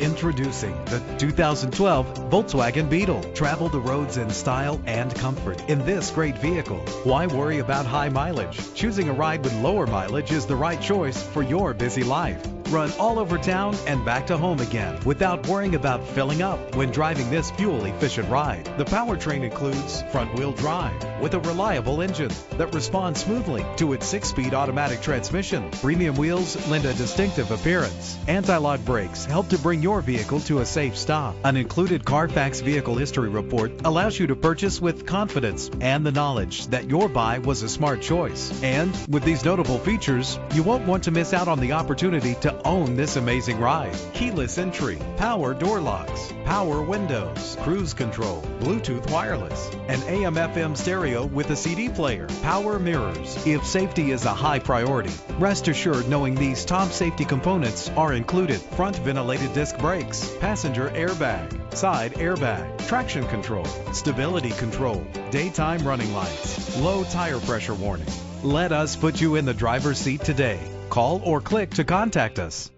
Introducing the 2012 Volkswagen Beetle. Travel the roads in style and comfort in this great vehicle. Why worry about high mileage? Choosing a ride with lower mileage is the right choice for your busy life. Run all over town and back to home again without worrying about filling up when driving this fuel-efficient ride. The powertrain includes front-wheel drive with a reliable engine that responds smoothly to its six-speed automatic transmission. Premium wheels lend a distinctive appearance. Anti-lock brakes help to bring your vehicle to a safe stop. An included Carfax vehicle history report allows you to purchase with confidence and the knowledge that your buy was a smart choice. And with these notable features, you won't want to miss out on the opportunity to own this amazing ride. Keyless entry, power door locks, power windows, cruise control, Bluetooth wireless, an AM FM stereo with a CD player, power mirrors. If safety is a high priority, rest assured knowing these top safety components are included. Front ventilated disc brakes, passenger airbag, side airbag, traction control, stability control, daytime running lights, low tire pressure warning. Let us put you in the driver's seat today. Call or click to contact us.